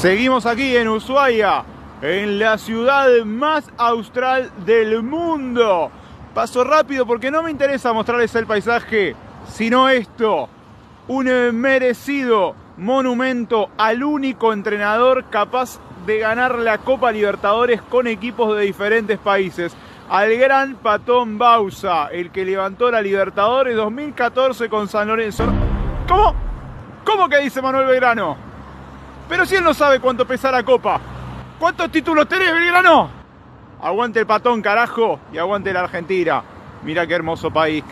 Seguimos aquí en Ushuaia, en la ciudad más austral del mundo. Paso rápido porque no me interesa mostrarles el paisaje, sino esto. Un merecido monumento al único entrenador capaz de ganar la Copa Libertadores con equipos de diferentes países. Al gran Patón Bausa, el que levantó la Libertadores 2014 con San Lorenzo. ¿Cómo? ¿Cómo que dice Manuel Belgrano? Pero si él no sabe cuánto pesa la copa. ¿Cuántos títulos tenés, Belgrano? Aguante el patón, carajo, y aguante la Argentina. Mira qué hermoso país.